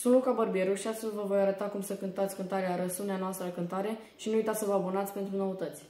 Sunt Luca Barbieru și astăzi vă voi arăta cum să cântați cântarea Răsunea noastră cântare și nu uitați să vă abonați pentru noutăți.